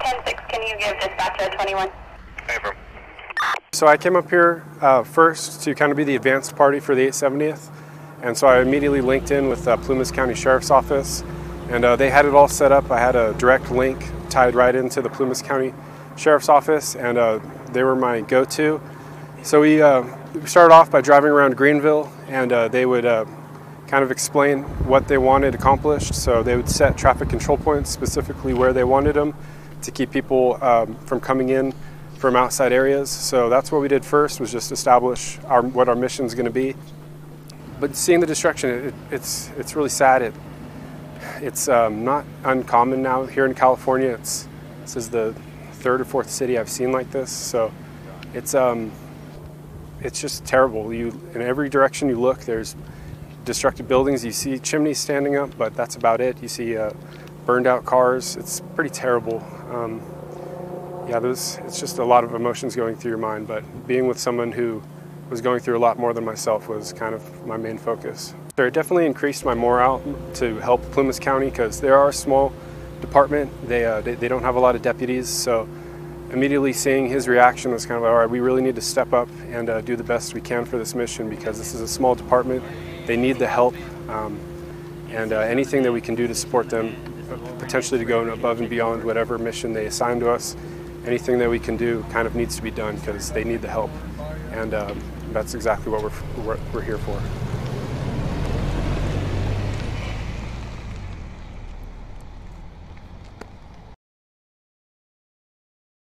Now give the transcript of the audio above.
10-6, can you give dispatcher 21? Affirm. So I came up here uh, first to kind of be the advanced party for the 870th, and so I immediately linked in with uh, Plumas County Sheriff's Office, and uh, they had it all set up. I had a direct link tied right into the Plumas County Sheriff's Office, and uh, they were my go-to. So we, uh, we started off by driving around Greenville, and uh, they would kind of explain what they wanted accomplished. So they would set traffic control points specifically where they wanted them to keep people um, from coming in from outside areas. So that's what we did first was just establish our, what our mission is going to be. But seeing the destruction, it, it's it's really sad. It it's um, not uncommon now here in California. It's this is the third or fourth city I've seen like this. So it's um, it's just terrible. You in every direction you look, there's destructive buildings. You see chimneys standing up, but that's about it. You see uh, burned out cars. It's pretty terrible. Um, yeah, there's, it's just a lot of emotions going through your mind, but being with someone who was going through a lot more than myself was kind of my main focus. So it definitely increased my morale to help Plumas County because they are a small department. They, uh, they, they, don't have a lot of deputies, so immediately seeing his reaction was kind of like, all right, we really need to step up and uh, do the best we can for this mission because this is a small department. They need the help, um, and uh, anything that we can do to support them, potentially to go above and beyond whatever mission they assign to us, anything that we can do kind of needs to be done because they need the help. And um, that's exactly what we're, we're, we're here for.